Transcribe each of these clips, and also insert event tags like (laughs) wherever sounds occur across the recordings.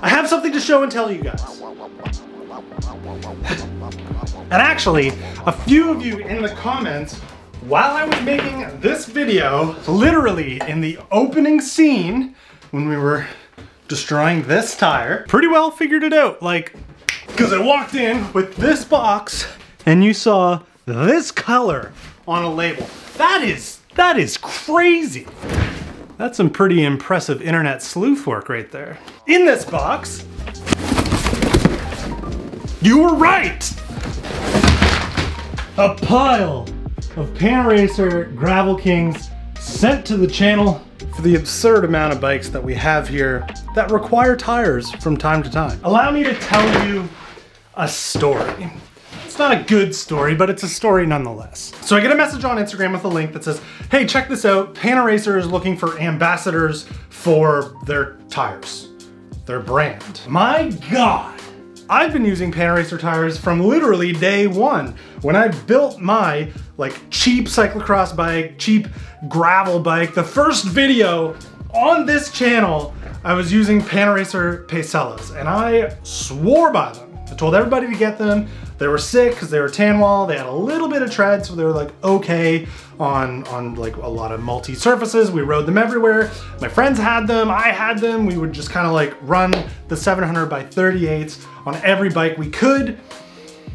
I have something to show and tell you guys. and actually, a few of you in the comments, while I was making this video, literally in the opening scene, when we were destroying this tire, pretty well figured it out. Like, because I walked in with this box and you saw this color on a label. That is, that is crazy. That's some pretty impressive internet sleuth work right there. In this box, you were right! A pile of Panaracer Gravel Kings sent to the channel for the absurd amount of bikes that we have here that require tires from time to time. Allow me to tell you a story. Not a good story, but it's a story nonetheless. So I get a message on Instagram with a link that says, hey, check this out. Panaracer is looking for ambassadors for their tires, their brand. My God. I've been using Panaracer tires from literally day one. When I built my like cheap cyclocross bike, cheap gravel bike, the first video on this channel, I was using Panaracer Paselas and I swore by them. I told everybody to get them. They were sick because they were tan wall. They had a little bit of tread, so they were like okay on, on like a lot of multi surfaces. We rode them everywhere. My friends had them, I had them. We would just kind of like run the 700 by 38s on every bike we could.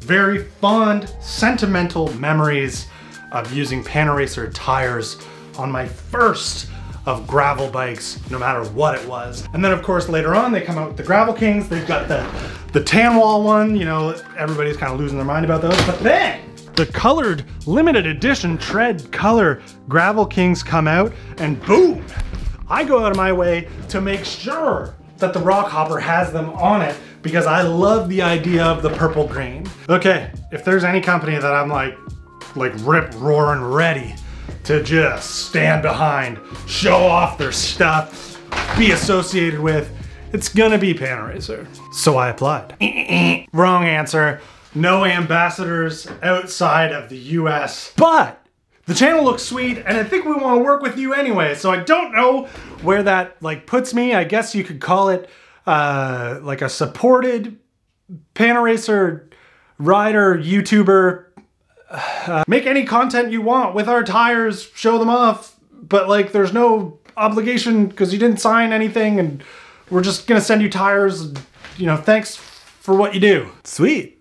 Very fond, sentimental memories of using Panaracer tires on my first of gravel bikes, no matter what it was. And then of course later on they come out with the Gravel Kings. They've got the, the tan wall one, you know, everybody's kind of losing their mind about those. But then the colored limited edition tread color Gravel Kings come out and boom, I go out of my way to make sure that the Rockhopper has them on it because I love the idea of the purple green. Okay, if there's any company that I'm like, like rip roaring ready to just stand behind, show off their stuff, be associated with, it's gonna be Panaracer. So I applied. (clears throat) Wrong answer. No ambassadors outside of the US. But the channel looks sweet and I think we want to work with you anyway. So I don't know where that like puts me. I guess you could call it uh, like a supported Panaracer rider, YouTuber, uh, make any content you want with our tires, show them off, but like there's no obligation because you didn't sign anything and we're just gonna send you tires. You know, thanks for what you do. Sweet.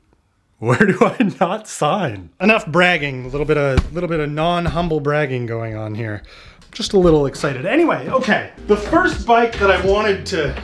Where do I (laughs) not sign? Enough bragging, a little bit of a little bit of non-humble bragging going on here. Just a little excited. Anyway, okay. The first bike that I wanted to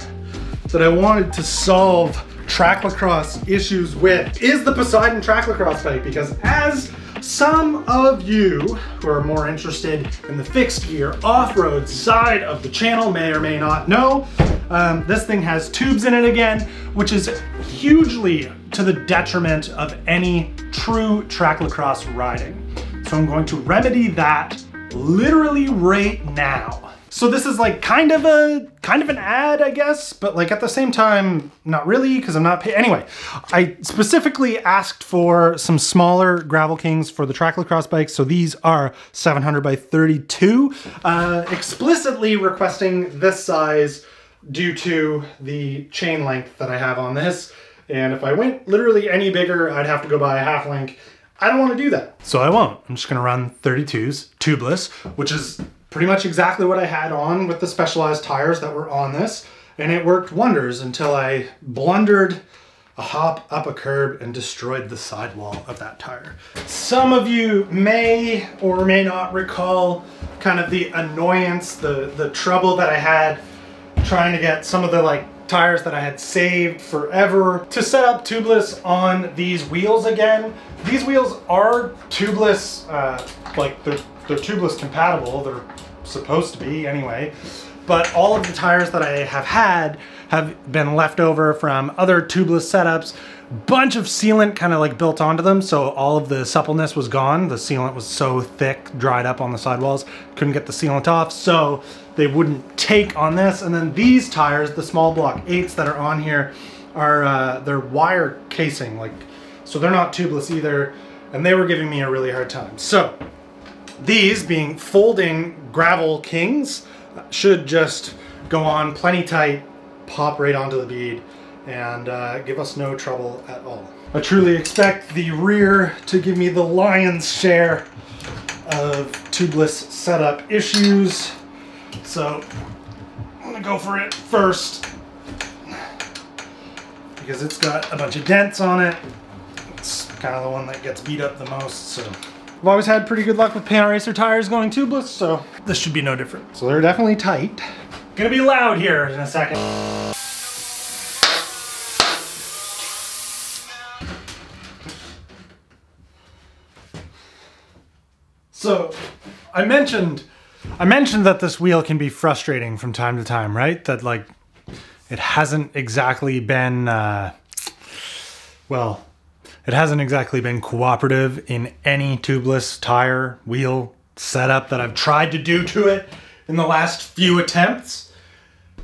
that I wanted to solve trackocross issues with is the Poseidon trackocross bike because as some of you who are more interested in the fixed gear off-road side of the channel may or may not know, um, this thing has tubes in it again, which is hugely to the detriment of any true trackocross riding. So I'm going to remedy that literally right now. So this is like kind of a kind of an ad, I guess, but like at the same time, not really because I'm not paying. Anyway, I specifically asked for some smaller Gravel Kings for the trackocross bikes. So these are 700 by 32, uh, explicitly requesting this size due to the chain length that I have on this. And if I went literally any bigger, I'd have to go buy a half link. I don't want to do that. So I won't. I'm just going to run 32s, tubeless, which is pretty much exactly what I had on with the specialized tires that were on this. And it worked wonders until I blundered a hop up a curb and destroyed the sidewall of that tire. Some of you may or may not recall kind of the annoyance, the, the trouble that I had trying to get some of the like tires that I had saved forever to set up tubeless on these wheels again. These wheels are tubeless, uh, like they're, they're tubeless compatible. They're supposed to be anyway. But all of the tires that I have had have been left over from other tubeless setups. Bunch of sealant kind of like built onto them, so all of the suppleness was gone. The sealant was so thick, dried up on the sidewalls, couldn't get the sealant off, so they wouldn't take on this. And then these tires, the small block eights that are on here, are uh, they're wire casing, like so they're not tubeless either, and they were giving me a really hard time. So these being folding gravel kings should just go on plenty tight, pop right onto the bead, and uh, give us no trouble at all. I truly expect the rear to give me the lion's share of tubeless setup issues. So I'm gonna go for it first because it's got a bunch of dents on it. It's kind of the one that gets beat up the most, so. I've always had pretty good luck with Panaracer tires going tubeless, so this should be no different. So they're definitely tight. Gonna be loud here in a second. So I mentioned I mentioned that this wheel can be frustrating from time to time, right? That like it hasn't exactly been uh, well, it hasn't exactly been cooperative in any tubeless tire wheel setup that I've tried to do to it in the last few attempts.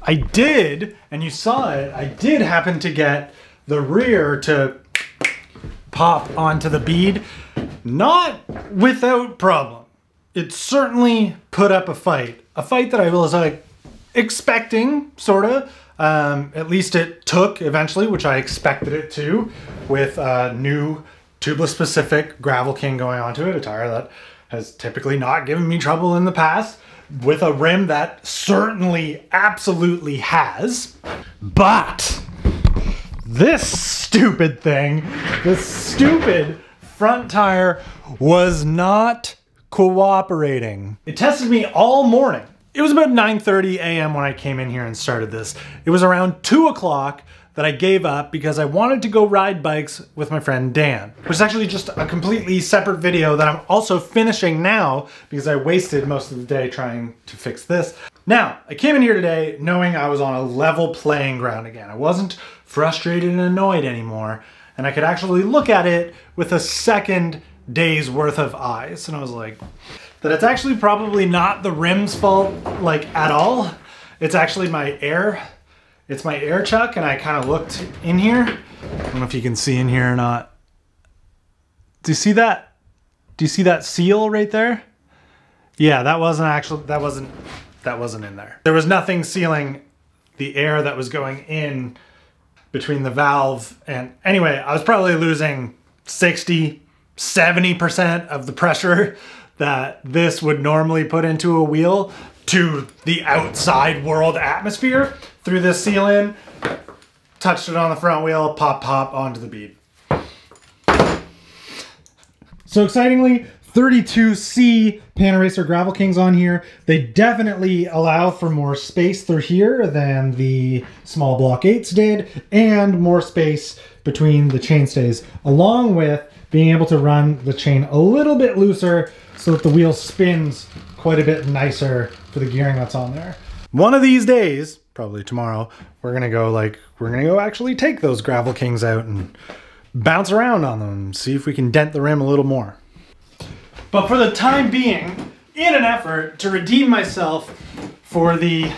I did, and you saw it, I did happen to get the rear to pop onto the bead, not without problem. It certainly put up a fight, a fight that I was like expecting, sorta. Um, at least it took eventually, which I expected it to, with a new tubeless specific Gravel King going onto it, a tire that has typically not given me trouble in the past, with a rim that certainly absolutely has. But this stupid thing, this stupid front tire was not cooperating. It tested me all morning. It was about 9.30 a.m. when I came in here and started this. It was around 2 o'clock that I gave up because I wanted to go ride bikes with my friend Dan, which is actually just a completely separate video that I'm also finishing now because I wasted most of the day trying to fix this. Now, I came in here today knowing I was on a level playing ground again. I wasn't frustrated and annoyed anymore, and I could actually look at it with a second day's worth of eyes. And I was like, that it's actually probably not the rim's fault, like, at all. It's actually my air. It's my air chuck, and I kind of looked in here. I don't know if you can see in here or not. Do you see that? Do you see that seal right there? Yeah, that wasn't actually, that wasn't, that wasn't in there. There was nothing sealing the air that was going in between the valve and anyway, I was probably losing 60, 70% of the pressure that this would normally put into a wheel to the outside world atmosphere through this seal in, touched it on the front wheel, pop, pop onto the bead. So excitingly, 32C Panaracer Gravel Kings on here. They definitely allow for more space through here than the small block 8s did, and more space between the chainstays, along with being able to run the chain a little bit looser so that the wheel spins quite a bit nicer for the gearing that's on there. One of these days, probably tomorrow, we're gonna go like, we're gonna go actually take those Gravel Kings out and bounce around on them see if we can dent the rim a little more. But for the time being, in an effort to redeem myself for the,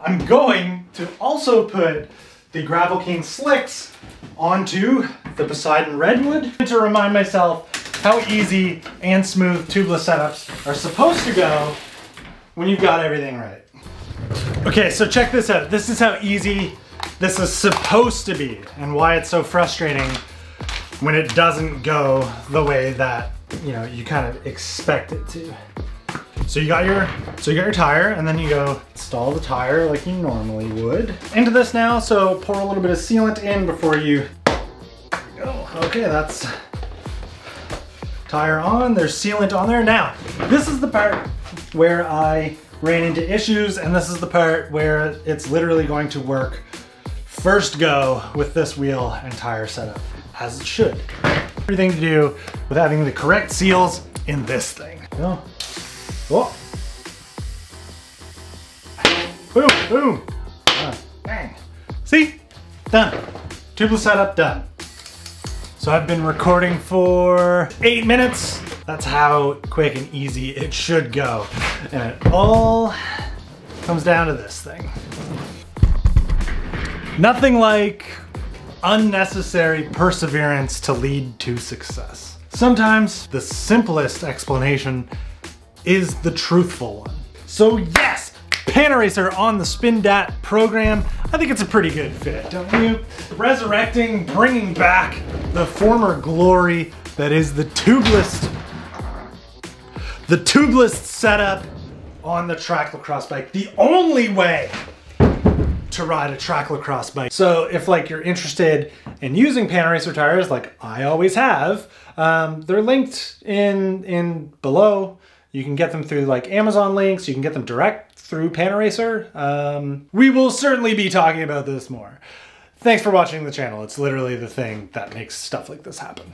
I'm going to also put the Gravel King slicks onto the Poseidon Redwood to remind myself how easy and smooth tubeless setups are supposed to go when you've got everything right. Okay, so check this out. This is how easy this is supposed to be and why it's so frustrating when it doesn't go the way that, you know, you kind of expect it to. So you got your so you got your tire and then you go install the tire like you normally would. Into this now, so pour a little bit of sealant in before you go. Okay, that's tire on, there's sealant on there. Now, this is the part where I ran into issues and this is the part where it's literally going to work first go with this wheel and tire setup, as it should. Everything to do with having the correct seals in this thing. Oh. Oh. Boom, boom. Done. Bang. See? Done. Tubeless setup done. So I've been recording for eight minutes. That's how quick and easy it should go. And it all comes down to this thing. Nothing like unnecessary perseverance to lead to success. Sometimes the simplest explanation is the truthful one. So yes, Panaracer on the Spindatt program, I think it's a pretty good fit, don't you? Resurrecting, bringing back the former glory that is the tubeless, the tubeless setup on the trackocross bike. The only way to ride a trackocross bike. So if like you're interested in using Panaracer tires, like I always have, um, they're linked in in below. You can get them through like Amazon links. You can get them direct through Panaracer. Um, we will certainly be talking about this more. Thanks for watching the channel. It's literally the thing that makes stuff like this happen.